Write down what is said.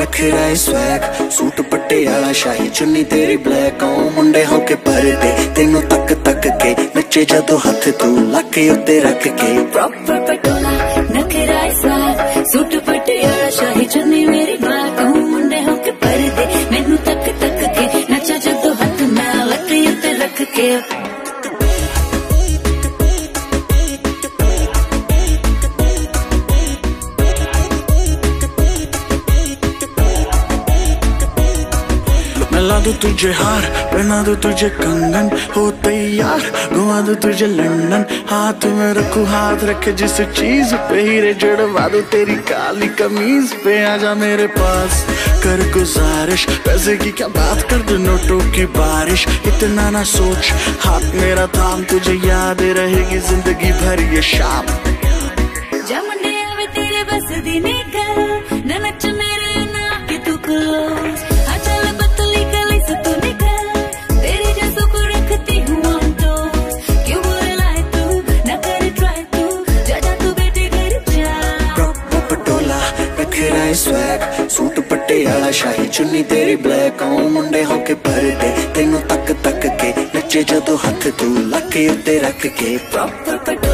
रखड़ा है swag suit Patiala, शाही चुन्नी तेरी ब्लैक मुंडे हो के भरदे तक तक के, नचे जदों हथ तू, लक उत्ते रख के प्रॉपर सूट पटियाला शाही चुन्नी मेरी माँ कहू मुंडे हो पर मेनू तक तक के नचा जदो हथ मैं लक रख के। पहला दो तुझे हार, पहना दो तुझे कंगन, हो तैयार घुमा दो तुझे लंदन हाथ में रखू, हाथ रखे जिस चीज़ पे हीरे जड़वा दो तेरी काली कमीज पे। आजा मेरे पास, कर गुजारिश, पैसे की क्या बात कर दो नोटों की बारिश। इतना ना सोच, हाथ मेरा थाम, तुझे याद रहेगी ज़िंदगी भर ये शाम। जमने अब तेरे बस दिने का, ननच मेरे ना कि तू कुलो स्वैग सूट पट्टे वाला शाही चुन्नी तेरी ब्लैक आऊँ मुंडे होके भरदे तेनू तक तक के नचे जदों हथ तू लके उत्ते रख के प्रॉपर पटोला नखरा स्वैग सूट